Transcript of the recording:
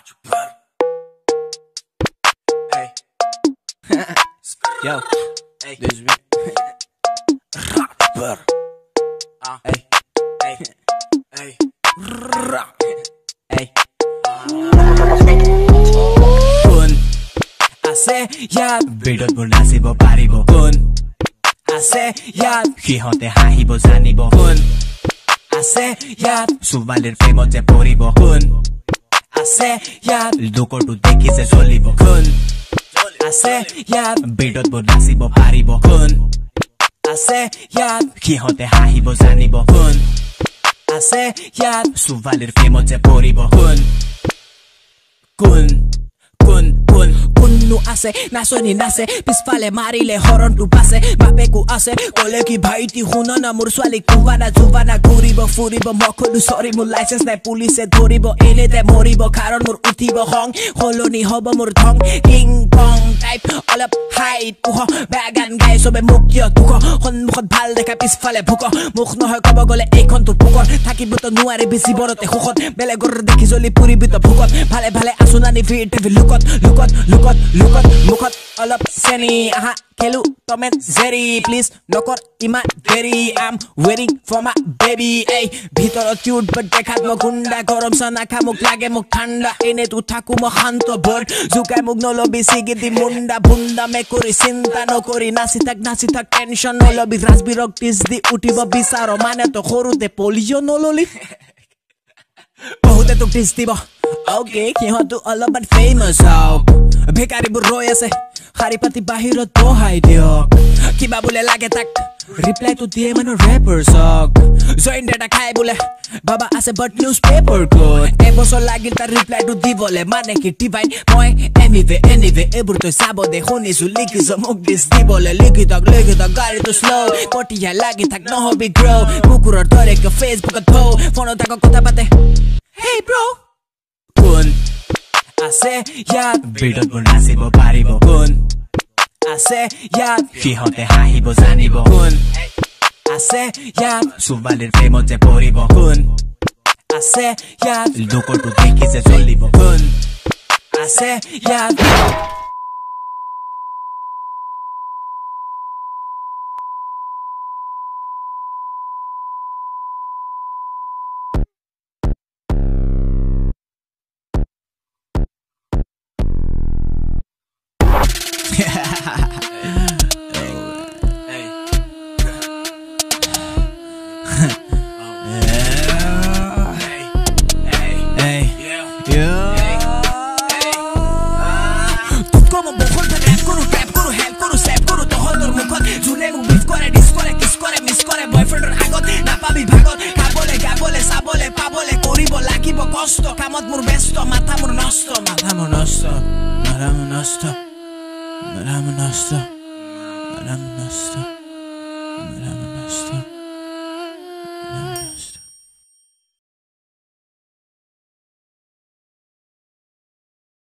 Watch your butt. Hey. Yo. Hey. This is me. Rapper. Uh, hey. Hey. Hey. Rap. Hey. Kun. Ase yad. Bidot bunasi bo paribo. Kun. Ase yad. Hihote hahibo zanibo. Kun. Ase yad. Suvalir femo te poribo. Kun. আছে ইয়াত লোকৰটো দেখিছে চলিব কোন আছে ইয়াত বিৰত মোৰ নাচিব পাৰিব কোন আছে ইয়াত সিহঁতে হাঁহিব জানিব কোন আছে ইয়াত ছোৱালীৰ প্ৰেমত যে পৰিব কোন কোন কোন কোননো আছে নাচনি নাচে পিছফালে মাৰিলে হৰণটো বাচে বাপেকো আছে কলে কি ভাইটি শুন না মোৰ ছোৱালীক কোবানা জোবানা ঘূৰিব ফুৰিব মই কলো চৰি মোৰ লাইচেঞ্চ নাই পুলিচে ধৰিব এনেতে মৰিব কাৰণ মোৰ উঠিব খং সলনি হ'ব মোৰ ধং কিং কং টাইপ অলপ হাইট উহ বেয়া গান গাই চবে মোক কিয় দুখ সন্মুখত ভাল দেখা পিছফালে ভোক। মুখ নহয় ক'ব গ'লে এইখনতো পোকৰ থাকিবতো নোৱাৰিবি জীৱনতে সুখত। বেলেগৰ দেখি জ্বলি পুৰিবিতো ভোকত। ভালে ভালে আছো নানি ফিৰ লুকত লুকত লুকত লুকত মুখত। অলপ চেনি আহা খেলো টমেট জেৰি প্লিজ নকৰ ইমান দেৰি আম ৱেৰিং ফৰ মা বেবি এই ভিতৰত কিউট বাট দেখাত মই গুণ্ডা গৰম চানাখা মোক লাগে মোক ঠাণ্ডা এনেতো থাকো মই শান্ত বৰ জোকাই মোক নলবি চিগিদি মুণ্ডা বুণ্ডা মেকুৰী চিন্তা নকৰি নাচি থাক নাচি থাক টেনশ্যন নলবি ৰাজবিৰক টিচ দি উঠিব বিচাৰ মানে তো সৰুতে পলিঅ' নললি বহুতে তোক টিচ দিব অকে সিহঁতো অলপমান ফেমাছ হওক ভিকাৰীবোৰ ৰৈ আছে শাৰী পাতি বাহিৰত বহাই দিয়ক কিবা বোলে লাগে তাক ৰিপ্লাইটো দিয়ে মানুহ ৰেপাৰ্ছক জইন ডেটা খাই বোলে বাবা আছে বাট নিউজ পেপাৰ ক'ত এবছৰ লাগিল তাৰ ৰিপ্লাইটো দিবলৈ মানে কি ডিভাইন মই এনিভে এনিভে এইবোৰ তই চাব দে শুনিছো লিখিছ মোক ডিছ দিবলৈ লিখি থাক লিখি থাক গাড়ীটো শ্ল' কটীয়া লাগি থাক নহবি গ্ৰ' কুকুৰৰ দৰে ফেচবুকত ফোনত আকৌ কথা পাতে ব্ৰ' কোন আছে ইয়াত বিৰত মোৰ নাচিব পাৰিব কোন আছে ইয়াত সিহঁতে হাঁহিব জানিব কোন আছে ইয়াত ছোৱালীৰ প্ৰেমত যে পৰিব কোন আছে ইয়াত লোকৰটো দেখিছে চলিব কোন আছে ইয়াত কষ্ট কামত মোৰ ব্যস্ত মাথা মোৰ নষ্ট মাথা মোৰ নষ্ট মাথা মোৰ নষ্ট Mela Manaster, Mela Manaster, Mela Manaster.